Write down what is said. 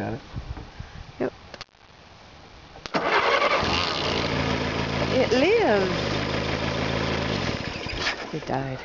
got it. Yep. It lives! It died.